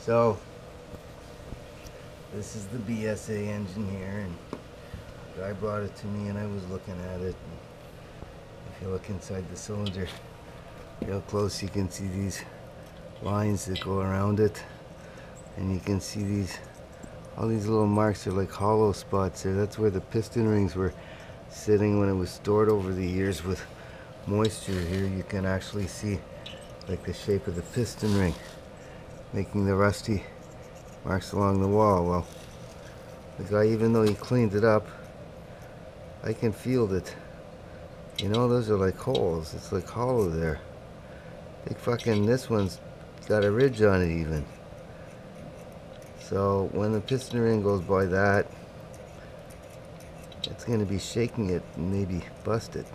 So, this is the BSA engine here, and the guy brought it to me, and I was looking at it. If you look inside the cylinder, real close, you can see these lines that go around it, and you can see these all these little marks are like hollow spots there. That's where the piston rings were sitting when it was stored over the years with moisture. Here you can actually see like the shape of the piston ring making the rusty marks along the wall. Well, the guy, even though he cleaned it up, I can feel that, you know, those are like holes. It's like hollow there. Big fucking, this one's got a ridge on it even. So when the piston ring goes by that, it's going to be shaking it and maybe bust it.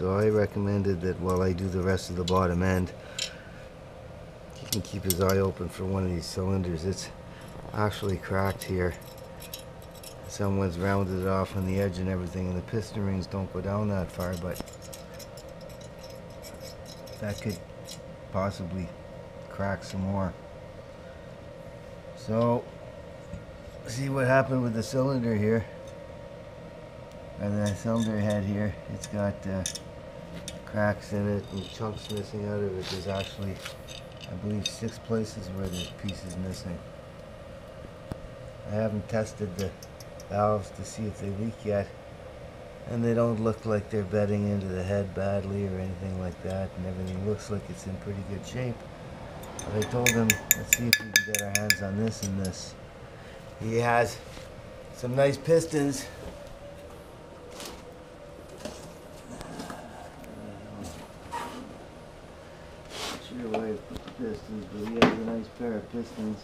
So I recommended that while I do the rest of the bottom end, he can keep his eye open for one of these cylinders. It's actually cracked here. Someone's rounded it off on the edge and everything and the piston rings don't go down that far but that could possibly crack some more. So, see what happened with the cylinder here. Or the cylinder head here. It's got uh, cracks in it and chunks missing out of it. There's actually, I believe, six places where there's pieces missing. I haven't tested the valves to see if they leak yet. And they don't look like they're bedding into the head badly or anything like that. And everything looks like it's in pretty good shape. But I told him, let's see if we can get our hands on this and this. He has some nice pistons. Sure where I put the pistons, but he has a nice pair of pistons.